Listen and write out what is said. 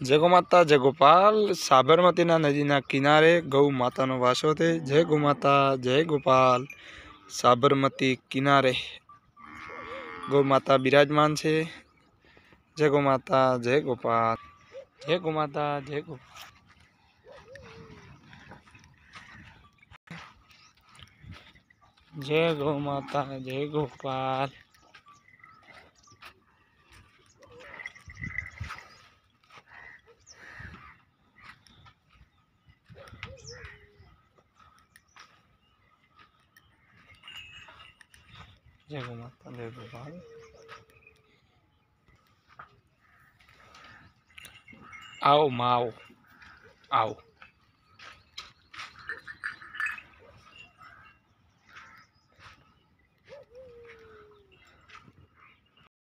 જય ગો માતા જય ગોપાલ સાબરમતીના નદીના કિનારે ગૌ માતાનો વાસો છે જય ગો માતા જય ગોપાલ સાબરમતી કિનારે ગૌ માતા બિરાજમાન છે જય ગો માતા જય ગોપાલ જય ગો માતા જય ગોપાલ જય ગૌ માતા જય Gopal Diagonal tá vale Ao mal. Ao.